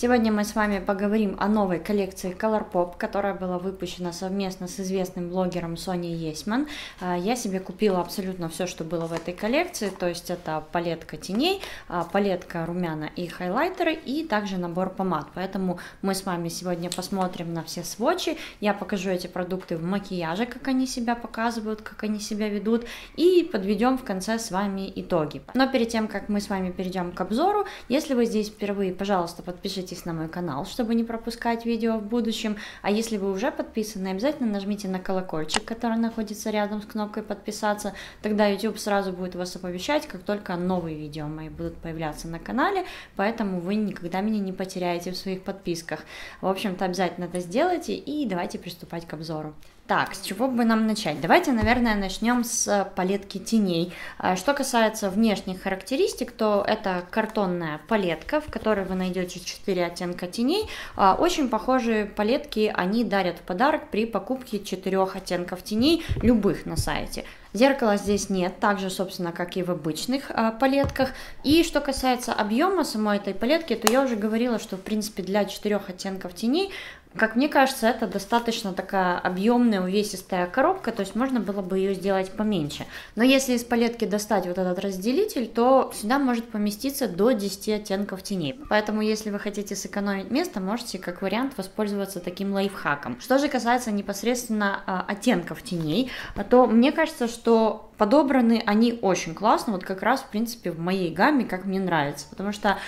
Сегодня мы с вами поговорим о новой коллекции Colourpop, которая была выпущена совместно с известным блогером Соней Есман. А, я себе купила абсолютно все, что было в этой коллекции, то есть это палетка теней, а, палетка румяна и хайлайтеры, и также набор помад. Поэтому мы с вами сегодня посмотрим на все сводчи, я покажу эти продукты в макияже, как они себя показывают, как они себя ведут, и подведем в конце с вами итоги. Но перед тем, как мы с вами перейдем к обзору, если вы здесь впервые, пожалуйста, подпишитесь подписывайтесь на мой канал, чтобы не пропускать видео в будущем. А если вы уже подписаны, обязательно нажмите на колокольчик, который находится рядом с кнопкой подписаться. Тогда YouTube сразу будет вас оповещать, как только новые видео мои будут появляться на канале, поэтому вы никогда меня не потеряете в своих подписках. В общем-то, обязательно это сделайте и давайте приступать к обзору. Так, с чего бы нам начать? Давайте, наверное, начнем с палетки теней. А, что касается внешних характеристик, то это картонная палетка, в которой вы найдете 4 оттенка теней. А, очень похожие палетки они дарят в подарок при покупке 4 оттенков теней, любых на сайте. Зеркала здесь нет, так же, собственно, как и в обычных а, палетках. И что касается объема самой этой палетки, то я уже говорила, что, в принципе, для четырех оттенков теней как мне кажется, это достаточно такая объемная, увесистая коробка, то есть можно было бы ее сделать поменьше. Но если из палетки достать вот этот разделитель, то сюда может поместиться до 10 оттенков теней. Поэтому, если вы хотите сэкономить место, можете как вариант воспользоваться таким лайфхаком. Что же касается непосредственно а, оттенков теней, то мне кажется, что подобраны они очень классно, вот как раз, в принципе, в моей гамме, как мне нравится, потому что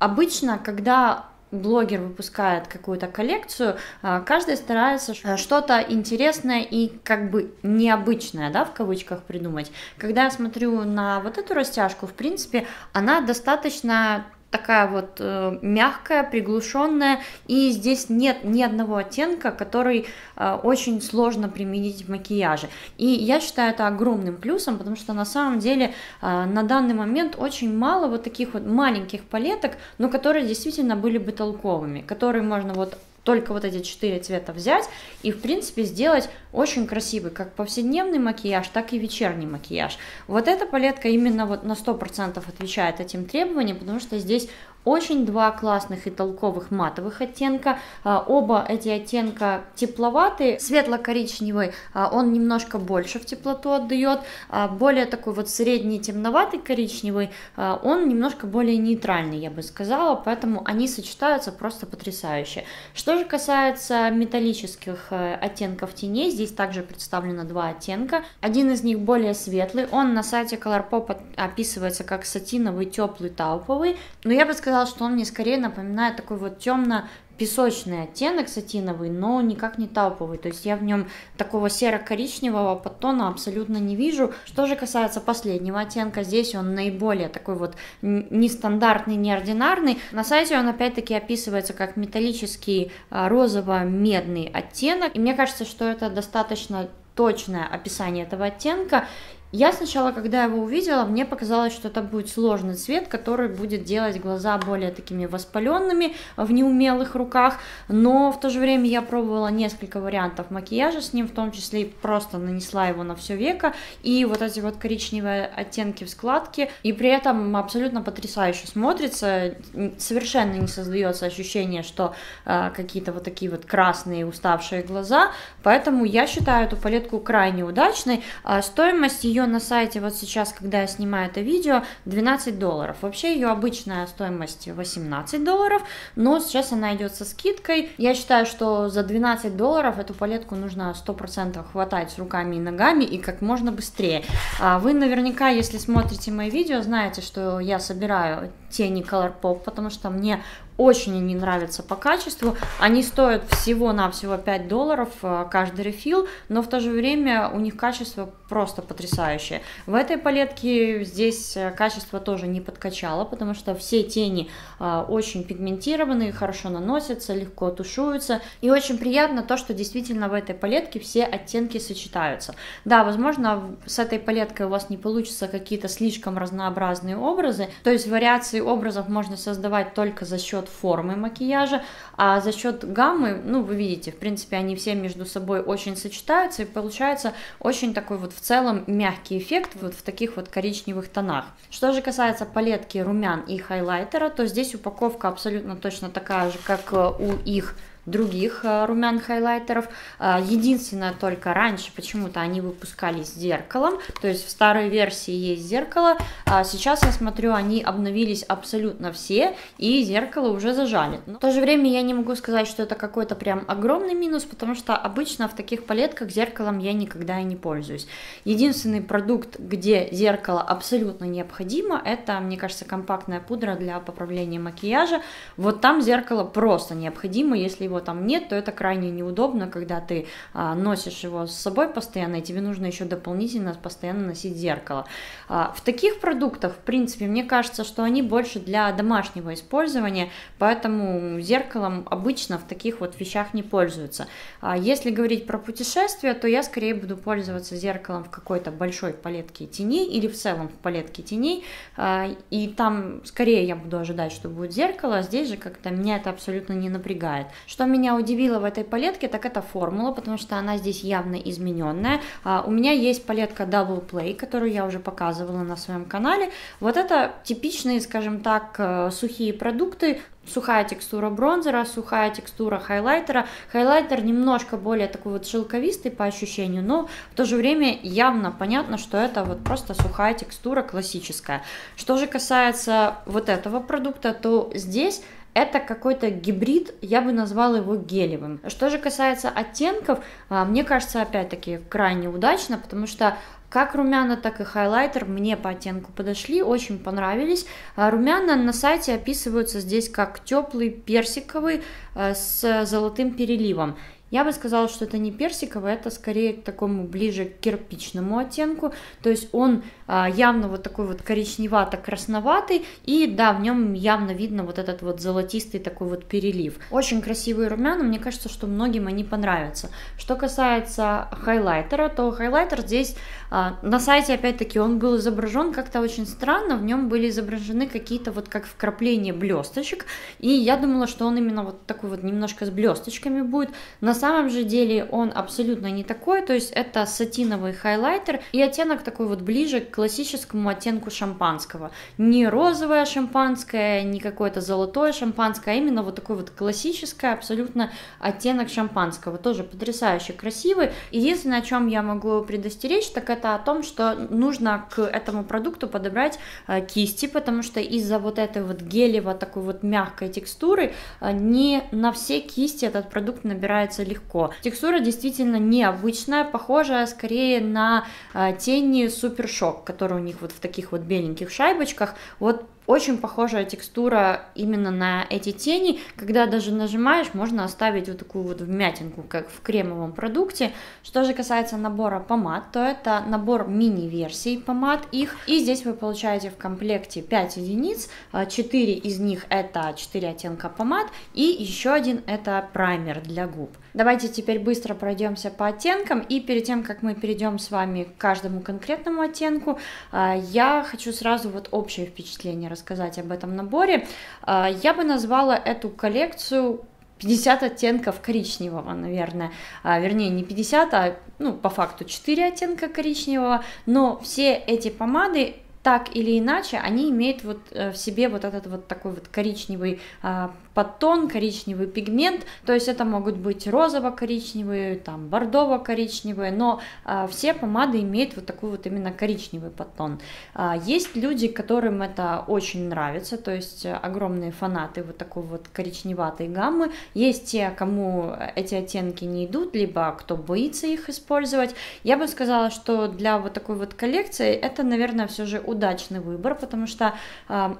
Обычно, когда блогер выпускает какую-то коллекцию, а, каждый старается что-то интересное и как бы необычное, да, в кавычках придумать. Когда я смотрю на вот эту растяжку, в принципе, она достаточно такая вот э, мягкая, приглушенная, и здесь нет ни одного оттенка, который э, очень сложно применить в макияже. И я считаю это огромным плюсом, потому что на самом деле э, на данный момент очень мало вот таких вот маленьких палеток, но которые действительно были бы толковыми, которые можно вот только вот эти четыре цвета взять и, в принципе, сделать очень красивый как повседневный макияж, так и вечерний макияж. Вот эта палетка именно вот на 100% отвечает этим требованиям, потому что здесь очень два классных и толковых матовых оттенка. А, оба эти оттенка тепловатые. Светло-коричневый, а, он немножко больше в теплоту отдает. А, более такой вот средний темноватый коричневый, он немножко более нейтральный, я бы сказала. Поэтому они сочетаются просто потрясающе. Что же касается металлических э, оттенков теней, здесь также представлено два оттенка. Один из них более светлый. Он на сайте Colourpop описывается как сатиновый, теплый, тауповый. Но я бы сказала, сказала, что он мне скорее напоминает такой вот темно песочный оттенок сатиновый, но никак не тауповый. То есть я в нем такого серо-коричневого подтона абсолютно не вижу. Что же касается последнего оттенка, здесь он наиболее такой вот нестандартный, неординарный. На сайте он опять-таки описывается как металлический а, розово-медный оттенок. И мне кажется, что это достаточно точное описание этого оттенка. Я сначала, когда его увидела, мне показалось, что это будет сложный цвет, который будет делать глаза более такими воспаленными в неумелых руках, но в то же время я пробовала несколько вариантов макияжа с ним, в том числе и просто нанесла его на все веко, и вот эти вот коричневые оттенки в складке, и при этом абсолютно потрясающе смотрится, совершенно не создается ощущение, что э, какие-то вот такие вот красные уставшие глаза, поэтому я считаю эту палетку крайне удачной, а стоимость ее ее на сайте вот сейчас, когда я снимаю это видео, 12 долларов. Вообще ее обычная стоимость 18 долларов, но сейчас она идет со скидкой. Я считаю, что за 12 долларов эту палетку нужно 100% хватать с руками и ногами и как можно быстрее. А вы наверняка, если смотрите мои видео, знаете, что я собираю тени Colourpop, потому что мне очень они нравятся по качеству. Они стоят всего-навсего 5 долларов э, каждый рефил, но в то же время у них качество просто потрясающее. В этой палетке здесь э, качество тоже не подкачало, потому что все тени э, очень пигментированные, хорошо наносятся, легко тушуются. И очень приятно то, что действительно в этой палетке все оттенки сочетаются. Да, возможно, с этой палеткой у вас не получится какие-то слишком разнообразные образы, то есть вариации образов можно создавать только за счет формы макияжа, а за счет гаммы, ну, вы видите, в принципе, они все между собой очень сочетаются, и получается очень такой вот в целом мягкий эффект вот в таких вот коричневых тонах. Что же касается палетки румян и хайлайтера, то здесь упаковка абсолютно точно такая же, как э, у их других э, румян хайлайтеров. Э, единственное, только раньше почему-то они выпускались с зеркалом, то есть в старой версии есть зеркало, а сейчас я смотрю, они обновились абсолютно все, и зеркало уже зажали. Но в то же время я не могу сказать, что это какой-то прям огромный минус, потому что обычно в таких палетках зеркалом я никогда и не пользуюсь. Единственный продукт, где зеркало абсолютно необходимо, это, мне кажется, компактная пудра для поправления макияжа. Вот там зеркало просто необходимо, если его там нет, то это крайне неудобно, когда ты а, носишь его с собой постоянно, и тебе нужно еще дополнительно постоянно носить зеркало. А, в таких продуктах, в принципе, мне кажется, что они больше для домашнего использования, поэтому зеркалом обычно в таких вот вещах не пользуются. А, если говорить про путешествия, то я скорее буду пользоваться зеркалом в какой-то большой палетке теней или в целом в палетке теней, а, и там скорее я буду ожидать, что будет зеркало, а здесь же как-то меня это абсолютно не напрягает. Что меня удивило в этой палетке, так это формула, потому что она здесь явно измененная. А, у меня есть палетка Double Play, которую я уже показывала на своем канале. Вот это типичные, скажем так, э, сухие продукты, сухая текстура бронзера, сухая текстура хайлайтера. Хайлайтер немножко более такой вот шелковистый по ощущению, но в то же время явно понятно, что это вот просто сухая текстура классическая. Что же касается вот этого продукта, то здесь это какой-то гибрид, я бы назвала его гелевым. Что же касается оттенков, а, мне кажется, опять-таки, крайне удачно, потому что как румяна, так и хайлайтер мне по оттенку подошли, очень понравились. А, румяна на сайте описываются здесь как теплый персиковый а, с золотым переливом. Я бы сказала, что это не персиковый, это скорее к такому ближе к кирпичному оттенку. То есть он а, явно вот такой вот коричневато-красноватый, и да, в нем явно видно вот этот вот золотистый такой вот перелив. Очень красивые румяна, мне кажется, что многим они понравятся. Что касается хайлайтера, то хайлайтер здесь а, на сайте, опять-таки, он был изображен как-то очень странно, в нем были изображены какие-то вот как вкрапления блесточек, и я думала, что он именно вот такой вот немножко с блесточками будет. На самом же деле он абсолютно не такой, то есть это сатиновый хайлайтер и оттенок такой вот ближе к классическому оттенку шампанского. Не розовое шампанское, не какое-то золотое шампанское, а именно вот такой вот классическое абсолютно оттенок шампанского. Тоже потрясающе красивый. Единственное, о чем я могу предостеречь, так это о том, что нужно к этому продукту подобрать э, кисти, потому что из-за вот этой вот гелево такой вот мягкой текстуры э, не на все кисти этот продукт набирается легко. Текстура действительно необычная, похожая скорее на э, тени Супер Шок, который у них вот в таких вот беленьких шайбочках. Вот очень похожая текстура именно на эти тени, когда даже нажимаешь, можно оставить вот такую вот вмятинку, как в кремовом продукте. Что же касается набора помад, то это набор мини-версий помад их, и здесь вы получаете в комплекте 5 единиц, 4 из них это 4 оттенка помад, и еще один это праймер для губ. Давайте теперь быстро пройдемся по оттенкам, и перед тем, как мы перейдем с вами к каждому конкретному оттенку, а, я хочу сразу вот общее впечатление рассказать об этом наборе. А, я бы назвала эту коллекцию 50 оттенков коричневого, наверное. А, вернее, не 50, а ну, по факту 4 оттенка коричневого. Но все эти помады так или иначе, они имеют вот э, в себе вот этот вот такой вот коричневый а, подтон, коричневый пигмент, то есть это могут быть розово-коричневые, там бордово-коричневые, но а, все помады имеют вот такой вот именно коричневый подтон. А, есть люди, которым это очень нравится, то есть огромные фанаты вот такой вот коричневатой гаммы, есть те, кому эти оттенки не идут, либо кто боится их использовать. Я бы сказала, что для вот такой вот коллекции это, наверное, все же удачный выбор, потому что а,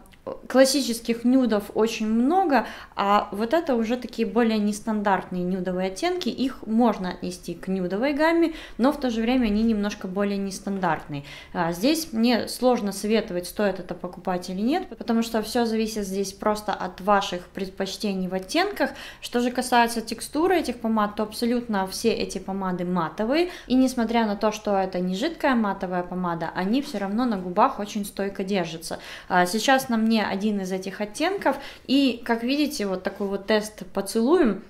классических нюдов очень много, а вот это уже такие более нестандартные нюдовые оттенки, их можно отнести к нюдовой гамме, но в то же время они немножко более нестандартные. А здесь мне сложно советовать, стоит это покупать или нет, потому что все зависит здесь просто от ваших предпочтений в оттенках. Что же касается текстуры этих помад, то абсолютно все эти помады матовые, и несмотря на то, что это не жидкая матовая помада, они все равно на губах очень стойко держатся. А сейчас на мне один из этих оттенков, и, как видите, вот такой вот тест поцелуем,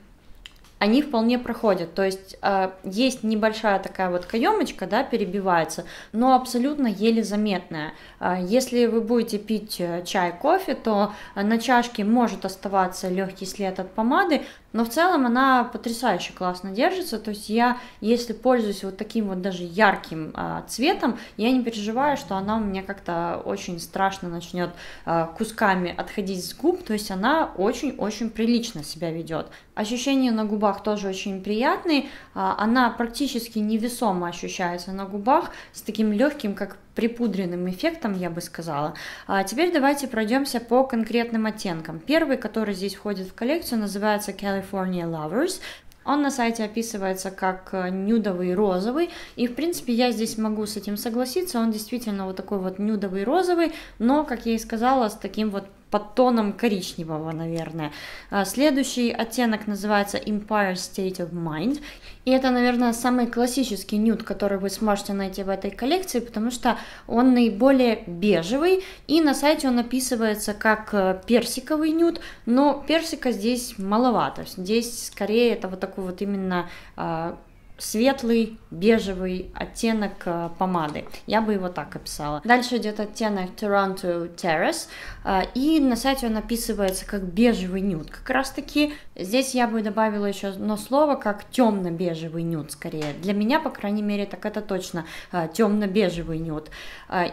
они вполне проходят. То есть э, есть небольшая такая вот каемочка, да, перебивается, но абсолютно еле заметная. Э, если вы будете пить э, чай, кофе, то на чашке может оставаться легкий след от помады, но в целом она потрясающе классно держится. То есть я, если пользуюсь вот таким вот даже ярким а, цветом, я не переживаю, что она у меня как-то очень страшно начнет а, кусками отходить с губ. То есть она очень-очень прилично себя ведет. Ощущения на губах тоже очень приятные. А, она практически невесомо ощущается на губах с таким легким, как припудренным эффектом, я бы сказала. А теперь давайте пройдемся по конкретным оттенкам. Первый, который здесь входит в коллекцию, называется California Lovers. Он на сайте описывается как э, нюдовый розовый, и в принципе я здесь могу с этим согласиться, он действительно вот такой вот нюдовый розовый, но, как я и сказала, с таким вот под тоном коричневого, наверное. А, следующий оттенок называется Empire State of Mind. И это, наверное, самый классический нюд, который вы сможете найти в этой коллекции, потому что он наиболее бежевый, и на сайте он описывается как э, персиковый нюд, но персика здесь маловато. Здесь скорее это вот такой вот именно а, светлый бежевый оттенок э, помады. Я бы его так описала. Дальше идет оттенок Toronto Terrace, э, и на сайте он описывается как бежевый нюд. Как раз таки здесь я бы добавила еще одно слово, как темно-бежевый нюд скорее. Для меня, по крайней мере, так это точно э, темно-бежевый нюд.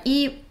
И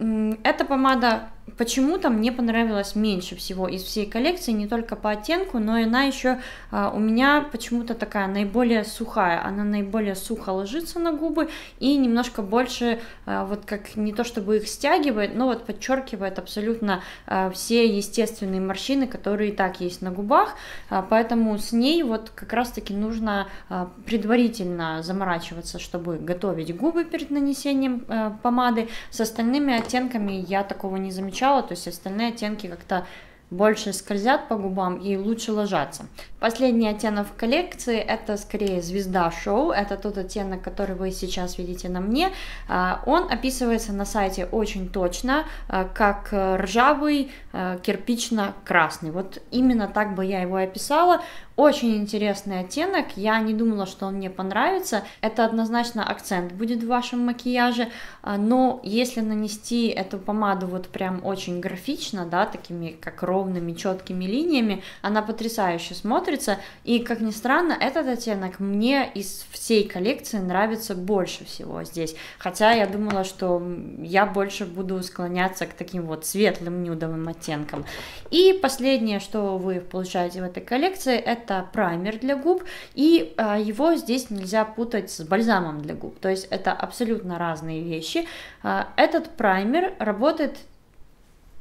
эта помада почему-то мне понравилась меньше всего из всей коллекции, не только по оттенку, но и она еще а, у меня почему-то такая наиболее сухая, она наиболее сухо ложится на губы и немножко больше а, вот как не то чтобы их стягивает, но вот подчеркивает абсолютно а, все естественные морщины, которые и так есть на губах, а, поэтому с ней вот как раз-таки нужно а, предварительно заморачиваться, чтобы готовить губы перед нанесением а, помады. С остальными оттенками я такого не замечала замечала, то есть остальные оттенки как-то больше скользят по губам и лучше ложатся. Последний оттенок коллекции это скорее звезда шоу, это тот оттенок, который вы сейчас видите на мне. А, он описывается на сайте очень точно, а, как ржавый а, кирпично-красный. Вот именно так бы я его описала. Очень интересный оттенок, я не думала, что он мне понравится. Это однозначно акцент будет в вашем макияже, но если нанести эту помаду вот прям очень графично, да, такими как ровными, четкими линиями, она потрясающе смотрится. И, как ни странно, этот оттенок мне из всей коллекции нравится больше всего здесь. Хотя я думала, что я больше буду склоняться к таким вот светлым нюдовым оттенкам. И последнее, что вы получаете в этой коллекции, это праймер для губ, и а, его здесь нельзя путать с бальзамом для губ, то есть это абсолютно разные вещи. А, этот праймер работает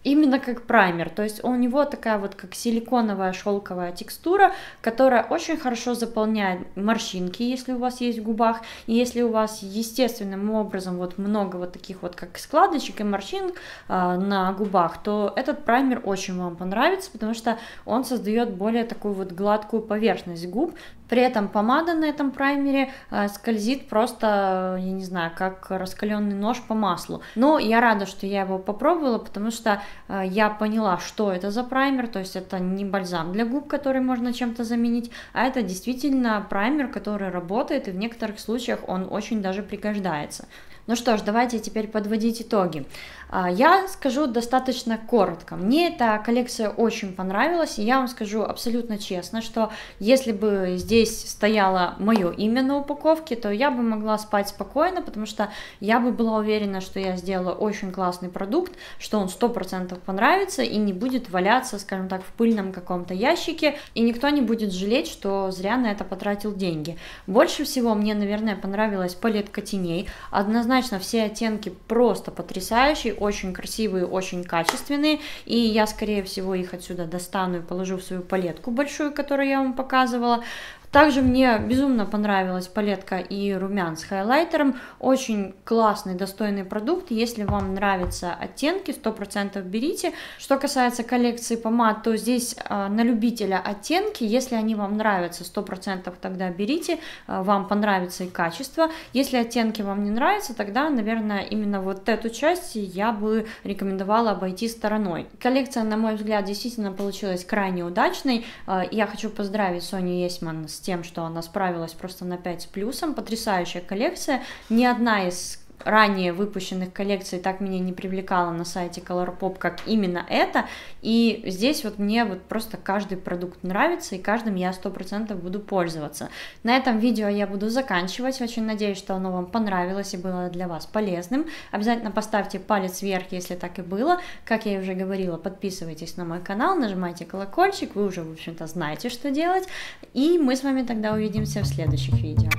именно как праймер, то есть у него такая вот как силиконовая шелковая текстура, которая очень хорошо заполняет морщинки, если у вас есть в губах, и если у вас естественным образом вот много вот таких вот как складочек и морщин а, на губах, то этот праймер очень вам понравится, потому что он создает более такую вот гладкую поверхность губ, при этом помада на этом праймере э, скользит просто, я не знаю, как раскаленный нож по маслу. Но я рада, что я его попробовала, потому что э, я поняла, что это за праймер. То есть это не бальзам для губ, который можно чем-то заменить, а это действительно праймер, который работает, и в некоторых случаях он очень даже пригождается. Ну что ж, давайте теперь подводить итоги. А, я скажу достаточно коротко. Мне эта коллекция очень понравилась, и я вам скажу абсолютно честно, что если бы здесь стояло мое имя на упаковке, то я бы могла спать спокойно, потому что я бы была уверена, что я сделала очень классный продукт, что он 100% понравится и не будет валяться, скажем так, в пыльном каком-то ящике, и никто не будет жалеть, что зря на это потратил деньги. Больше всего мне, наверное, понравилась палетка теней. Однозначно все оттенки просто потрясающие, очень красивые, очень качественные, и я, скорее всего, их отсюда достану и положу в свою палетку большую, которую я вам показывала. Также мне безумно понравилась палетка и румян с хайлайтером. Очень классный, достойный продукт. Если вам нравятся оттенки, 100% берите. Что касается коллекции помад, то здесь э, на любителя оттенки. Если они вам нравятся, 100% тогда берите. Э, вам понравится и качество. Если оттенки вам не нравятся, тогда, наверное, именно вот эту часть я бы рекомендовала обойти стороной. Коллекция, на мой взгляд, действительно получилась крайне удачной. Э, я хочу поздравить Соню Есман с тем, что она справилась просто на 5 с плюсом. Потрясающая коллекция. Ни одна из ранее выпущенных коллекций так меня не привлекала на сайте Colourpop, как именно это, и здесь вот мне вот просто каждый продукт нравится, и каждым я 100% буду пользоваться. На этом видео я буду заканчивать, очень надеюсь, что оно вам понравилось и было для вас полезным. Обязательно поставьте палец вверх, если так и было. Как я уже говорила, подписывайтесь на мой канал, нажимайте колокольчик, вы уже, в общем-то, знаете, что делать, и мы с вами тогда увидимся в следующих видео.